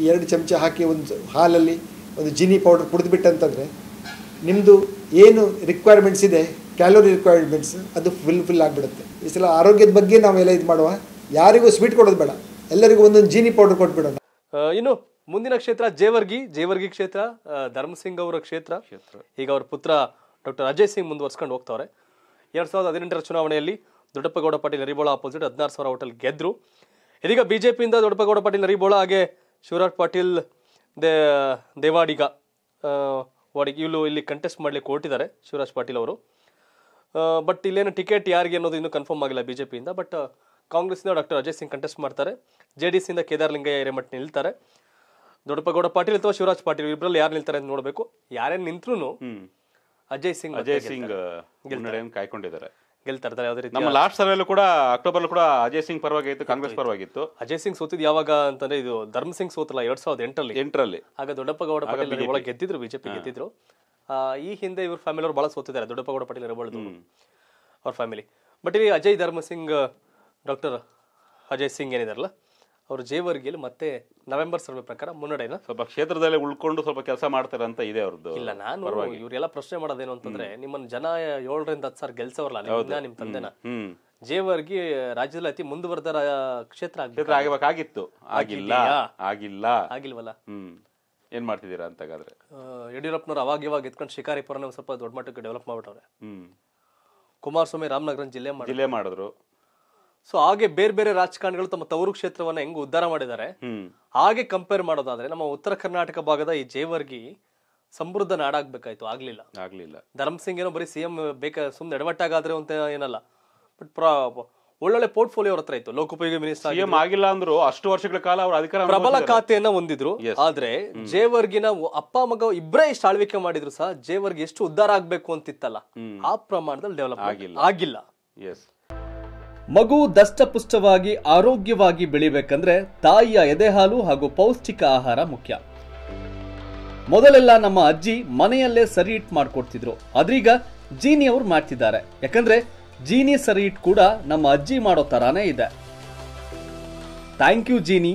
ಈ ಎರಡು ಚಮಚ ಹಾಕಿ ಒಂದು ಹಾಲಲ್ಲಿ ಒಂದು ಜಿನಿ ಪೌಡರ್ ಕುಡಿದ್ಬಿಟ್ಟಂತಂದರೆ ನಿಮ್ಮದು ಏನು ರಿಕ್ವೈರ್ಮೆಂಟ್ಸ್ ಇದೆ ಕ್ಯಾಲೋರಿ ರಿಕ್ವೈರ್ಮೆಂಟ್ಸ್ ಅದು ಫುಲ್ ಫಿಲ್ ಆಗಿಬಿಡುತ್ತೆ. ಈ ಸಲ ಆರೋಗ್ಯದ ಬಗ್ಗೆ ನಾವೆಲ್ಲ ಇದು ಮಾಡುವ. ಯಾರಿಗೂ ಸ್ವೀಟ್ ಕೊಡೋದು ಬೇಡ. ಎಲ್ಲರಿಗೂ ಒಂದೊಂದು ಜೀನಿ ಪೌಡರ್ ಕೊಟ್ಬಿಡೋಣ. ಇನ್ನು ಮುಂದಿನ ಕ್ಷೇತ್ರ ಜೇವರ್ಗಿ ಜೇವರ್ಗಿ ಕ್ಷೇತ್ರ ಧರ್ಮಸಿಂಗ್ ಅವರ ಕ್ಷೇತ್ರ. ಈಗ ಅವರ ಪುತ್ರ ಡಾಕ್ಟರ್ ಅಜಯ್ ಸಿಂಗ್ ಮುಂದುವರ್ಸ್ಕೊಂಡು ಹೋಗ್ತಾವ್ರೆ. ಎರಡು ಸಾವಿರದ ಹದಿನೆಂಟರ ಚುನಾವಣೆಯಲ್ಲಿ ದೊಡ್ಡಪ್ಪಗೌಡ ಪಾಟೀಲ್ ನರಿಬೋಳ ಆಪೋಸಿಟ್ ಹದಿನಾರು ಸಾವಿರ ಹೋಟೆಲ್ ಗೆದ್ರು. ಇದೀಗ ಬಿಜೆಪಿಯಿಂದ ದೊಡ್ಡಪ್ಪಗೌಡ ಪಾಟೀಲ್ ನರಿಬೋಳ ಹಾಗೆ ಶಿವರಾಜ್ ಪಾಟೀಲ್ ದೇ ದೇವಾಡಿಗ ವಾಡಿಗ. ಇವ್ರು ಇಲ್ಲಿ ಕಂಟೆಸ್ಟ್ ಮಾಡಲಿಕ್ಕೆ ಕೊಟ್ಟಿದ್ದಾರೆ ಶಿವರಾಜ್ ಪಾಟೀಲ್ ಅವರು. ಬಟ್ ಇಲ್ಲೇನು ಟಿಕೆಟ್ ಯಾರಿಗೆ ಅನ್ನೋದು ಇನ್ನೂ ಕನ್ಫರ್ಮ್ ಆಗಿಲ್ಲ ಬಿ ಜೆ ಪಿಯಿಂದ ಬಟ್ ಕಾಂಗ್ರೆಸ್ನಿಂದ ಡಾಕ್ಟರ್ ಅಜಯ್ ಸಿಂಗ್ ಕಂಟೆಸ್ಟ್ ಮಾಡ್ತಾರೆ. ಜೆ ಡಿ ಸಿಂದ ಕೇದಾರ್ ಲಿಂಗಯ್ಯ ಹಿರೇಮಠ್ ನಿಲ್ತಾರೆ. ದೊಡ್ಡಪ್ಪಗೌಡ ಪಾಟೀಲ್ ಅಥವಾ ಶಿವರಾಜ್ ಪಾಟೀಲ್ ಇಬ್ಬರಲ್ಲಿ ಯಾರು ನಿಲ್ತಾರೆ ಅಂತ ನೋಡಬೇಕು. ಯಾರೇನು ನಿಂತರೂ ಅಜಯ್ ಸಿಂಗ್ ಅಜಯ್ ಸಿಂಗ್ ಮುನ್ನಡೆಯನ್ನು ಗೆಲ್ತಾರೆ ಯಾವುದೇ ರೀತಿ ನಮ್ಮ ಲಾಸ್ಟ್ ಸರ್ವೆಲ್ಲೂ ಕೂಡ ಅಕ್ಟೋಬರ್ ಕೂಡ ಅಜಯ್ ಸಿಂಗ್ ಪರವಾಗಿತ್ತು ಕಾಂಗ್ರೆಸ್ ಪರವಾಗಿತ್ತು. ಅಜಯ್ ಸಿಂಗ್ ಸೋತಿದ್ ಯಾವಾಗ ಅಂತಂದ್ರೆ ಇದು ಧರ್ಮ ಸಿಂಗ್ ಸೋತಲ್ಲ ಎರಡ್ ಸಾವಿರದ ಎಂಟರಲ್ಲಿ. ಎಂಟರಲ್ಲಿ. ಆಗ ದೊಡ್ಡಪ್ಪಗೌಡ ಪಟೇಲ್ ಒಳಗೆ ಗೆದ್ದಿದ್ರು ಬಿಜೆಪಿ ಗೆದ್ದಿದ್ರು. ಈ ಹಿಂದೆ ಇವ್ರ ಫ್ಯಾಮಿಲಿ ಅವರು ಬಹಳ ಸೋತಿದ್ದಾರೆ ದೊಡ್ಡಪ್ಪಗೌಡ ಪಟೇಲ್ ಇರಬಾರ್ದು ಅವ್ರ ಫ್ಯಾಮಿಲಿ ಬಟ್ ಇಲ್ಲಿ ಅಜಯ್ ಧರ್ಮ ಸಿಂಗ್ ಡಾಕ್ಟರ್ ಅಜಯ್ ಸಿಂಗ್ ಏನಿದಾರಲ್ಲ ಅವರು ಜೇವರ್ಗಿಯಲ್ಲಿ ಮತ್ತೆ ನವೆಂಬರ್ ಸರ್ವೆ ಪ್ರಕಾರ ಮುನ್ನಡೆನ ಸ್ವಲ್ಪ ಕ್ಷೇತ್ರದಲ್ಲಿ ಉಳ್ಕೊಂಡು ಸ್ವಲ್ಪ ಕೆಲಸ ಮಾಡ್ತಾರೆ ಅಂತ ಇದೆ ಅವ್ರದ್ದು. ಇಲ್ಲ ನಾನು ಇವರೆಲ್ಲ ಪ್ರಶ್ನೆ ಮಾಡೋದೇನು ಅಂತಂದ್ರೆ ನಿಮ್ಮನ್ನ ಜನ ಏಳರಿಂದ ಹತ್ತು ಸಾವಿರ ಗೆಲ್ಸವರಲ್ಲ ನಿಮ್ ತಂದೆನ. ಜೇವರ್ಗಿ ರಾಜ್ಯದಲ್ಲಿ ಅತಿ ಮುಂದುವರೆದ ಕ್ಷೇತ್ರ ಆಗಬೇಕಾಗಿತ್ತು ಕ್ಷೇತ್ರ ಆಗ್ಬೇಕಾಗಿತ್ತು. ಆಗಿಲ್ಲ? ಆಗಿಲ್ಲ. ಆಗಿಲ್ವಲ್ಲ? ಏನ್ ಮಾಡ್ತಿದ್ದೀರಾ ಅಂತ ಹಾಗಾದ್ರೆ ಯಡಿಯೂರಪ್ಪನವ್ರು ಅವಾಗ ಇವಾಗ ಎತ್ಕೊಂಡು ಶಿಕಾರಿಪುರನ ಸ್ವಲ್ಪ ದೊಡ್ಡ ಮಟ್ಟಕ್ಕೆ ಡೆವಲಪ್ ಮಾಡ್ಬಿಟ್ಟವ್ರೆ. ಕುಮಾರಸ್ವಾಮಿ ರಾಮನಗರ ಜಿಲ್ಲೆ ಜಿಲ್ಲೆ ಮಾಡಿದ್ರು. ಸೊ ಹಾಗೆ ಬೇರೆ ಬೇರೆ ರಾಜಕಾರಣಿಗಳು ತಮ್ಮ ತವರು ಕ್ಷೇತ್ರವನ್ನ ಹೆಂಗ್ ಉದ್ಧಾರ ಮಾಡಿದ್ದಾರೆ. ಹಾಗೆ ಕಂಪೇರ್ ಮಾಡೋದಾದ್ರೆ ನಮ್ಮ ಉತ್ತರ ಕರ್ನಾಟಕ ಭಾಗದ ಈ ಜೇವರ್ಗಿ ಸಮೃದ್ಧ ನಾಡಾಗ್ಬೇಕಾಯ್ತು ಆಗ್ಲಿಲ್ಲ. ಆಗ್ಲಿಲ್ಲ. ಧರ್ಮಸಿಂಗ್ ಏನೋ ಬರೀ ಸಿಎಂ ಬೇಕ ಸುಮ್ನೆ ಎಡವಟ್ಟಾಗಾದ್ರೆ ಅಂತ ಏನಲ್ಲ. ಬಟ್ ಒಳ್ಳೊಳ್ಳೆ ಪೋರ್ಟ್ಫೋಲಿಯೋ ಅವ್ರ ಹತ್ರ ಇತ್ತು. ಲೋಕೋಪಯೋಗಿ ಮಿನಿಸ್ಟರ್ ಸಿಎಂ ಆಗಿಲ್ಲ ಅಂದ್ರು ಅಷ್ಟು ವರ್ಷಗಳ ಕಾಲ ಅವರ ಅಧಿಕಾರ ಪ್ರಬಲ. ಖಾತೆಯನ್ನ ಹೊಂದಿದ್ರು. ಆದ್ರೆ ಜೇವರ್ಗಿನ ಅಪ್ಪ ಮಗ ಇಬ್ಬರೇ ಇಷ್ಟು ಆಳ್ವಿಕೆ ಮಾಡಿದ್ರು ಸಹ ಜೇವರ್ಗಿ ಎಷ್ಟು ಉದ್ಧಾರ ಆಗ್ಬೇಕು ಅಂತಿತ್ತಲ್ಲ. ಆ ಪ್ರಮಾಣದಲ್ಲಿ ಡೆವಲಪ್ ಆಗಿಲ್ಲ. ಆಗಿಲ್ಲ. Yes. ಮಗು ದಷ್ಟಪುಷ್ಟವಾಗಿ ಆರೋಗ್ಯವಾಗಿ ಬೆಳಿಬೇಕಂದ್ರೆ ತಾಯಿಯ ಎದೆಹಾಲು ಹಾಗೂ ಪೌಷ್ಟಿಕ ಆಹಾರ ಮುಖ್ಯ. ಮೊದಲೆಲ್ಲ ನಮ್ಮ ಅಜ್ಜಿ ಮನೆಯಲ್ಲೇ ಸರಿ ಇಟ್ ಮಾಡ್ಕೊಡ್ತಿದ್ರು. ಅದ್ರೀಗ ಜೀನಿ ಅವ್ರು ಮಾಡ್ತಿದ್ದಾರೆ. ಯಾಕಂದ್ರೆ ಜೀನಿ ಸರಿ ಇಟ್ ಕೂಡ ನಮ್ಮ ಅಜ್ಜಿ ಮಾಡೋ ತರಾನೇ ಇದೆ. Thank you Jeeni.